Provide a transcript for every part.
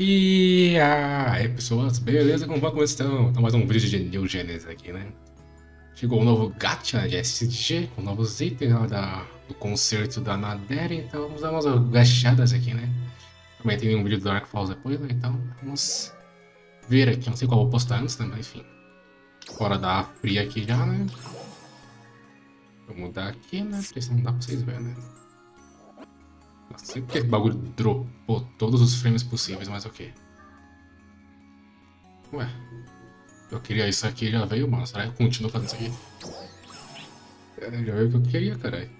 E aí pessoas, beleza? Como, como estão? Então mais um vídeo de New Genesis aqui, né? Chegou um novo gacha de SG, com novos itens lá da, do concerto da Nadera, então vamos dar umas gachadas aqui, né? Também tem um vídeo do Dark Falls depois, né? Então vamos ver aqui, não sei qual vou postar antes, né? Mas enfim. Fora da fria aqui já, né? Vou mudar aqui, né? Porque senão não dá pra vocês verem, né? Nossa, sempre que esse bagulho dropou todos os frames possíveis, mas ok. Ué. Eu queria isso aqui já veio, mano. Será que eu continuo fazendo isso aqui? É, já veio o que eu queria, caralho.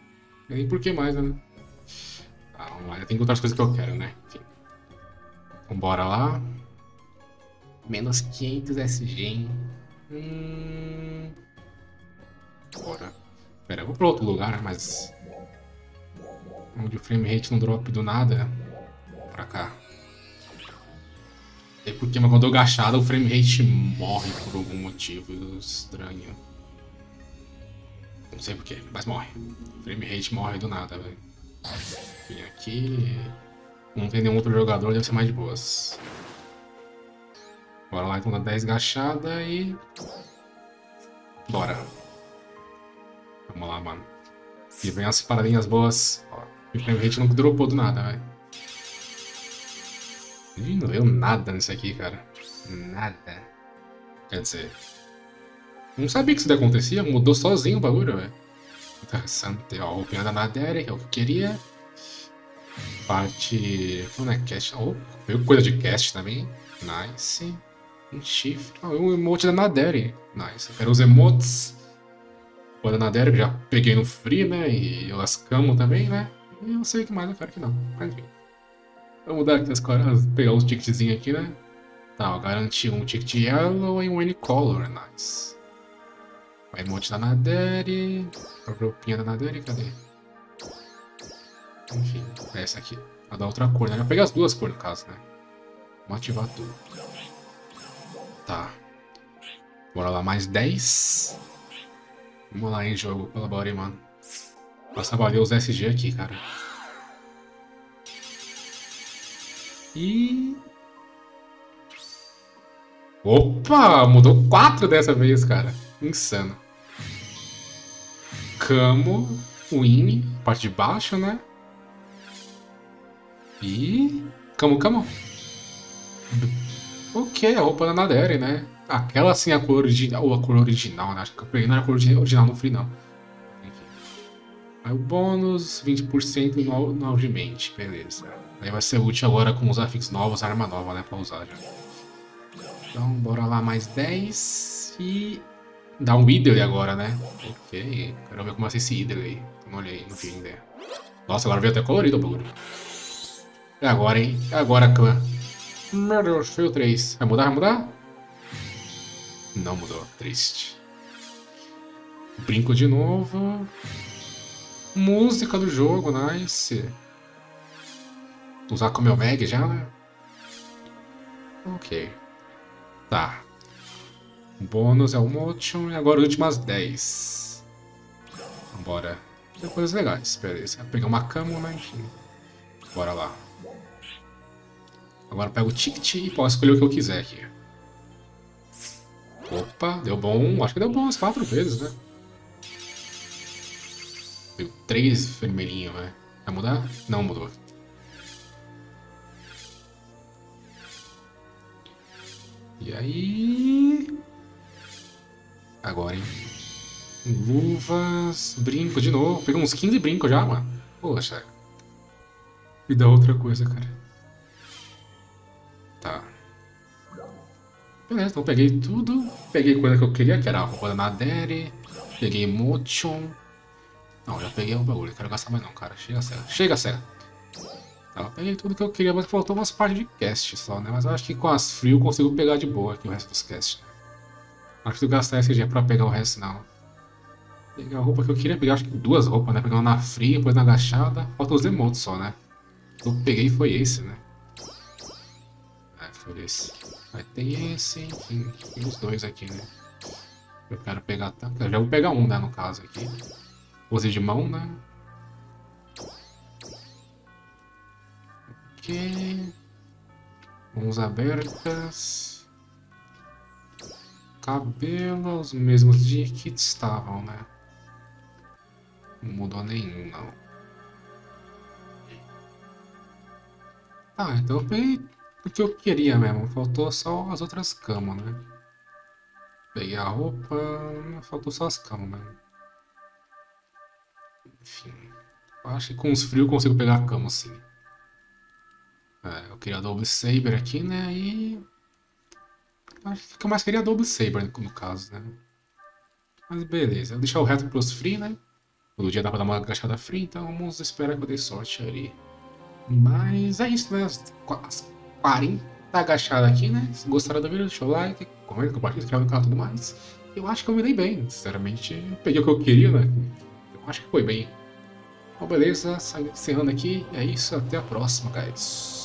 Nem por que mais, né? Ah, vamos lá. Tenho que outras coisas que eu quero, né? Enfim. Vambora lá. Menos 500 SG, hein? Hum... Bora. Pera, eu vou pra outro lugar? Mas onde o frame rate não drop do nada, pra cá. É porque quando eu agachado o frame rate morre por algum motivo estranho. Não sei porquê, mas morre. O frame rate morre do nada, velho. Vem aqui. Não tem nenhum outro jogador, deve ser mais de boas. Bora lá então na 10 gachada e. Bora. Vamos lá, mano. E vem as paradinhas boas. Ó. O rate não dropou do nada, velho. Não deu nada nisso aqui, cara. Nada. Quer dizer... Não sabia que isso acontecia, mudou sozinho o bagulho, velho. Interessante. Ó, a roupinha da Nadere, que é o que eu queria. Parte... Não é cast... Oh, veio coisa de cast também. Nice. Um chifre. Oh, um emote da Nadere. Nice. Eu quero os emotes. O da Nadere, já peguei no free, né? E o Ascamo também, né? E eu sei que mais eu quero que não. Mas enfim. Vamos dar aqui as cores, pegar os ticketzinhos aqui, né? Tá, eu garanti um ticket yellow e um unicolor, nice. O emote da Nadere. A roupinha da Nadere, cadê? Enfim, é essa aqui. A da outra cor, né? Eu peguei as duas cores no caso, né? Vamos ativar tudo. Tá. Bora lá, mais 10. Vamos lá, hein, jogo. Colabore, mano. Nossa, valeu os SG aqui, cara. E... Opa! Mudou 4 dessa vez, cara. Insano. Camo, Win, parte de baixo, né? E... Camo, camo. Ok, a roupa da Nadere, né? Aquela sim a cor original, ou a cor original, né? Acho que eu peguei não era a cor original no free, não. Aí o bônus, 20% no, no beleza. Aí vai ser útil agora com os afixos novos, arma nova, né, pra usar já. Então, bora lá mais 10 e... Dá um Idle agora, né? Ok, quero ver como vai ser esse Idle aí. Não olhei, não tenho ideia. Nossa, agora veio até colorido o bagulho. É agora, hein? É agora, clã. Meu Deus, foi o 3. Vai mudar, vai mudar? Não mudou, triste. Brinco de novo. Música do jogo, nice. Usar com o meu Meg já, né? Ok. Tá. O bônus é o motion e agora últimas 10. Vambora. Tem coisas legais, beleza. Vou pegar uma cama, né? Enfim. Bora lá. Agora pego o ticket e posso escolher o que eu quiser aqui. Opa, deu bom. Acho que deu bom umas quatro vezes, né? Deu três vermelhinhos, né? Vai mudar? Não mudou. E aí... Agora, hein? Luvas, brinco de novo. Peguei uns 15 brincos já, mano. Poxa. Me dá outra coisa, cara. Tá. Beleza, então peguei tudo. Peguei coisa que eu queria, que era a roupa Nadere. Peguei Motion. Não, já peguei o bagulho, quero gastar mais não, cara. Chega certo. Chega certo. Tá, peguei tudo que eu queria, mas faltou umas partes de cast só, né? Mas eu acho que com as free eu consigo pegar de boa aqui o resto dos casts. Né? Acho que eu gastar SG pra pegar o resto não. Pegar a roupa que eu queria pegar, acho que duas roupas, né? Pegar uma na free, depois na agachada. Faltam os emotes só, né? O que eu peguei foi esse, né? É, foi esse. Vai ter esse, enfim, tem os dois aqui, né? Eu quero pegar tanto. Eu já vou pegar um, né, no caso aqui. Pose de mão, né? Ok. Mãos abertas. Cabelos mesmos de que estavam, né? Não mudou nenhum, não. Ah, então eu peguei o que eu queria mesmo. Faltou só as outras camas, né? Peguei a roupa, faltou só as camas mesmo. Enfim. Acho que com os frios eu consigo pegar a cama, sim. É, eu queria a Double Saber aqui, né? E... Acho que eu mais queria a Double Saber, no caso, né? Mas beleza. Vou deixar o reto pros free, né? Todo dia dá pra dar uma agachada free, então vamos esperar que eu dê sorte ali. Mas é isso, né? As 40 agachadas aqui, né? Se gostaram do vídeo, deixa o like, comenta, compartilha, se inscreve no canal e tudo mais. Eu acho que eu me dei bem, sinceramente. Peguei o que eu queria, né? Acho que foi bem. Então beleza, encerrando aqui. É isso, até a próxima, guys.